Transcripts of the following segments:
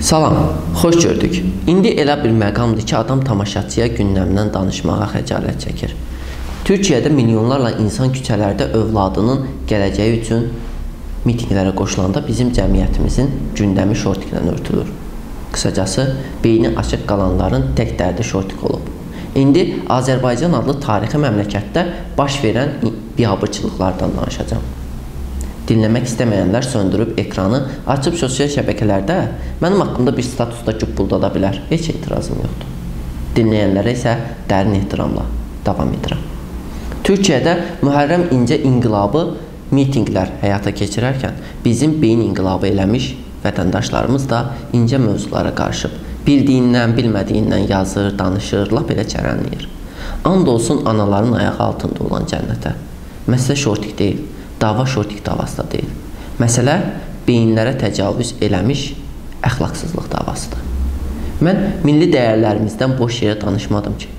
Salam, xoş gördük. İndi elə bir məqamdır ki, adam tamaşaçıya gündəmdən danışmağa xəcalət çəkir. Türkiyədə milyonlarla insan küçələrdə övladının gələcəyi üçün mitinqlərə qoşulanda bizim cəmiyyətimizin gündəmi şortiklə örtülür. Qısacası, beyni açıq qalanların tək dərdi şortik olub. İndi Azərbaycan adlı tarixi məmləkətdə baş verən biabırçılıqlardan danışacağam. Dinləmək istəməyənlər söndürüb ekranı, açıb sosial şəbəkələrdə mənim haqqımda bir statusda cübbuldada bilər. Heç etirazım yoxdur. Dinləyənlərə isə dərin ehtiramla davam edirəm. Türkiyədə Mühərrəm İncə inqilabı mitinqlər həyata keçirərkən bizim beyin inqilabı eləmiş vətəndaşlarımız da incə mövzulara qarışıb. Bildiyindən, bilmədiyindən yazır, danışır, lap elə çərənləyir. And olsun anaların ayağı altında olan cənnətə. Məsələ şortik deyil dava şortik davası da deyil. Məsələ beyinlərə təcavüz eləmiş əxlaqsızlıq davasıdır. Mən milli dəyərlərimizdən boş yerə danışmadım ki.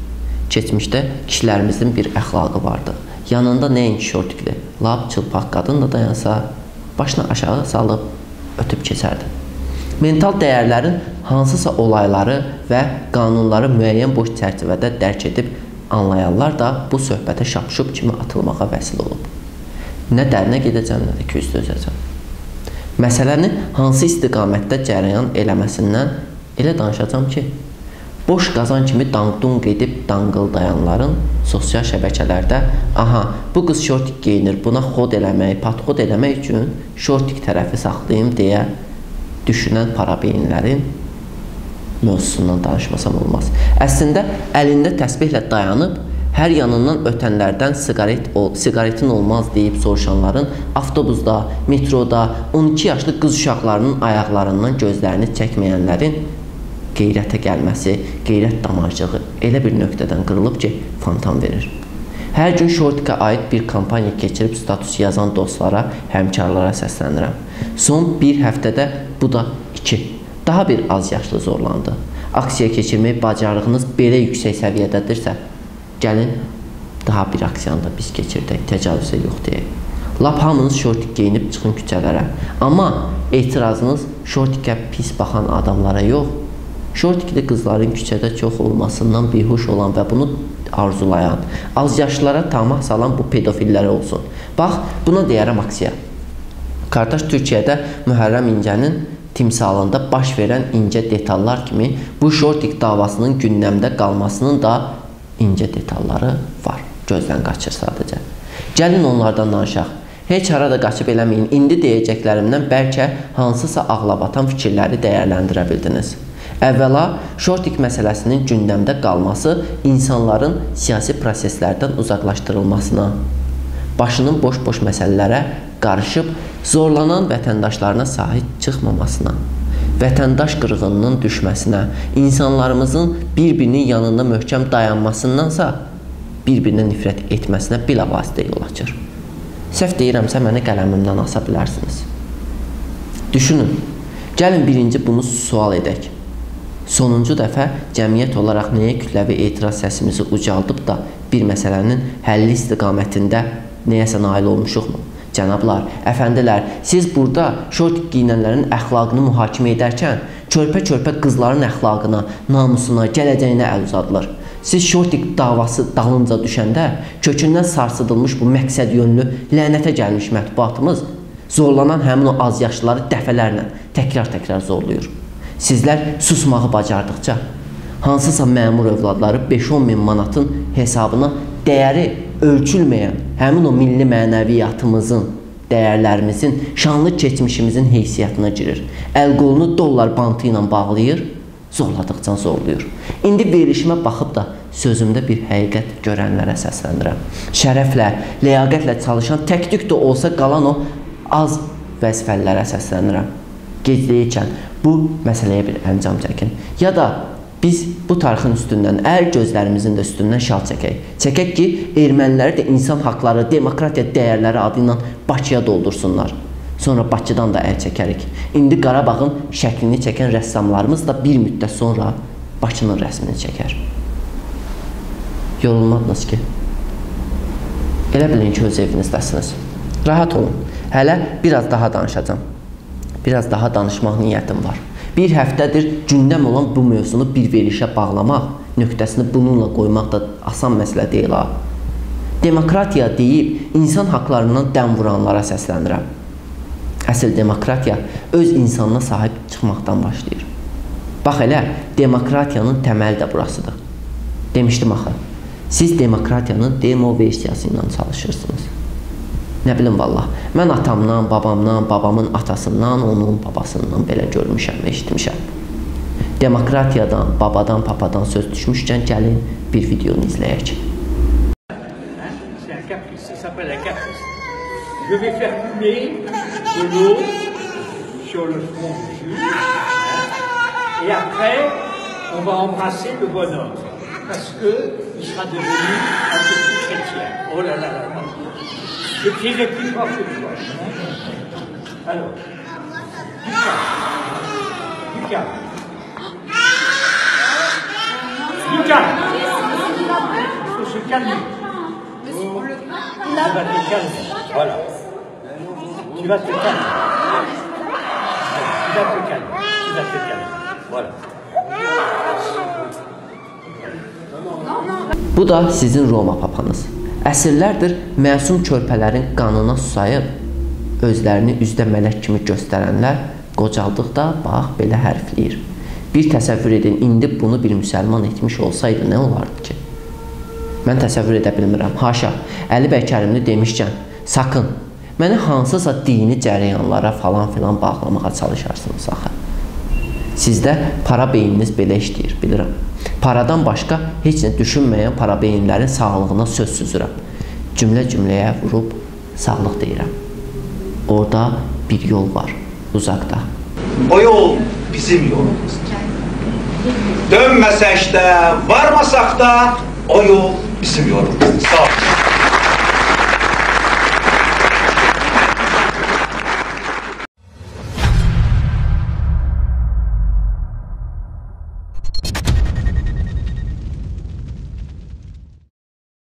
Keçmişdə kişilərimizin bir əxlaqı vardı. Yanında nəinki şortikli, lap çılpaq qadın da dayansa, başını aşağı salıb ötüb keçərdi. Mental dəyərlərin hansısa olayları və qanunları müəyyən boş çərçivədə dərk edib anlayanlar da bu söhbətə şapşup kimi atılmağa vəsil olub. Nə dərinə gedəcəm, nə də ki, üz dözəcəm. Məsələni hansı istiqamətdə cərəyan eləməsindən elə danışacağam ki, boş qazan kimi danqdunq edib danqıldayanların sosial şəbəkələrdə aha, bu qız şortik geyinir, buna xod eləmək, patxod eləmək üçün şortik tərəfi saxlayım deyə düşünən parabeyinlərin mövzusundan danışmasam olmaz. Əslində, əlində təsbihlə dayanıb hər yanından ötənlərdən siqaret ol, siqaretin olmaz deyib soruşanların avtobusda, metroda 12 yaşlı qız uşaqlarının ayaqlarından gözlərini çəkməyənlərin qeyrətə gəlməsi, qeyrət damarcığı elə bir nöqtədən qırılıb ki, fantam verir. Hər gün şortika aid bir kampaniya keçirib status yazan dostlara, həmkarlara səslənirəm. Son bir həftədə bu da 2. Daha bir az yaşlı zorlandı. Aksiya keçirmək bacarığınız belə yüksək səviyyədədirsə, Gəlin daha bir aksiyanda biz keçirdək, təcavüzə yox deyək. Lap hamınız şortik geyinib çıxın küçələrə. Amma etirazınız şortikə pis baxan adamlara yox, şortikli qızların küçədə çox olmasından bihuş olan və bunu arzulayan, az yaşlılara tamah salan bu pedofillərə olsun. Bax, buna deyərəm aksiya. Qardaş Türkiyədə Mühərrəm İncənin timsalında baş verən incə detallar kimi bu şortik davasının gündəmdə qalmasının da incə detalları var. Gözdən qaçır sadəcə. Gəlin onlardan danışaq. Heç hara da qaçıb eləməyin. İndi deyəcəklərimdən bəlkə hansısa ağlabatan fikirləri dəyərləndirə bildiniz. Əvvəla, şortik məsələsinin gündəmdə qalması insanların siyasi proseslərdən uzaqlaşdırılmasına, başının boş-boş məsələlərə qarışıb zorlanan vətəndaşlarına sahib çıxmamasına, vətəndaş qırğınının düşməsinə, insanlarımızın bir-birinin yanında möhkəm dayanmasındansa, bir-birinə nifrət etməsinə bilavasitə yol açır. Səhv deyirəmsə, məni qələmimdən asa bilərsiniz. Düşünün, gəlin birinci bunu sual edək. Sonuncu dəfə cəmiyyət olaraq nəyə kütləvi etiraz səsimizi ucaldıb da bir məsələnin həlli istiqamətində nəyəsə nail olmuşuqmu? Cənablar, əfəndilər, siz burada şort giyinənlərin əxlaqını mühakimə edərkən körpə-körpə qızların əxlaqına, namusuna, gələcəyinə əl uzadılır. Siz şortik davası dalınca düşəndə kökündən sarsıdılmış bu məqsəd yönlü lənətə gəlmiş mətbuatımız zorlanan həmin o az yaşlıları dəfələrlə təkrar-təkrar zorluyur. Sizlər susmağı bacardıqca hansısa məmur övladları 5-10 min manatın hesabına dəyəri ölçülməyən həmin o milli mənəviyyatımızın, dəyərlərimizin, şanlı keçmişimizin heysiyyatına girir. Əl-qolunu dollar bantı ilə bağlayır, zorladıqca zorluyur. İndi verilişimə baxıb da sözümdə bir həqiqət görənlərə səslənirəm. Şərəflə, ləyaqətlə çalışan tək-tük də olsa qalan o az vəzifəlilərə səslənirəm. Gecləyikən bu məsələyə bir əncam çəkin. Ya da biz bu tarixin üstündən, əl gözlərimizin də üstündən şal çəkək. Çəkək ki, erməniləri də insan haqları, demokratiya dəyərləri adı ilə Bakıya doldursunlar. Sonra Bakıdan da əl çəkərik. İndi Qarabağın şəklini çəkən rəssamlarımız da bir müddət sonra Bakının rəsmini çəkər. Yorulmadınız ki. Elə bilin ki, öz evinizdəsiniz. Rahat olun. Hələ biraz daha danışacağam. Biraz daha danışmaq niyyətim var. Bir həftədir gündəm olan bu mövzunu bir verilişə bağlamaq, nöqtəsini bununla qoymaq da asan məsələ deyil ha. Demokratiya deyib insan haqlarından dəm vuranlara səslənirəm. Əsl demokratiya öz insanına sahib çıxmaqdan başlayır. Bax elə demokratiyanın təməli də burasıdır. Demişdim axı. Siz demokratiyanın demo versiyası ilə çalışırsınız. Nə bilim vallah. Mən atamdan, babamdan, babamın atasından, onun babasından belə görmüşəm və eşitmişəm. Demokratiyadan, babadan, papadan söz düşmüşkən gəlin bir videonu izləyək. Je vais faire fumer de l'eau sur le front du juge. Et après, on va embrasser le bonhomme. Parce que il sera devenu un petit chrétien. Oh là là là là. Je crierai plus fort que toi. hein. Alors, du calme. Du. Il faut se calmer. Tu vas te calmer. Voilà. Tu vas te calmer. Tu vas te calmer. Tu vas te calmer. Voilà. Bu da sizin Roma papanız. Əsrlərdir məsum körpələrin qanına susayıb özlərini üzdə mələk kimi göstərənlər qocaldıqda bax belə hərfləyir. Bir təsəvvür edin, indi bunu bir müsəlman etmiş olsaydı nə olardı ki? Mən təsəvvür edə bilmirəm. Haşa, Əli bəy Kərimli demişkən, sakın məni hansısa dini cərəyanlara falan filan bağlamağa çalışarsınız axı. Sizdə para beyniniz belə işləyir, bilirəm. Paradan başqa heç nə düşünməyən para beyinlərin sağlığına söz süzürəm. Cümlə-cümləyə vurub sağlıq deyirəm. Orada bir yol var, uzaqda. O yol bizim yolumuzdur. Dönmesek de, varmasak da o yol bizim yolumuzdur. Sağ ol.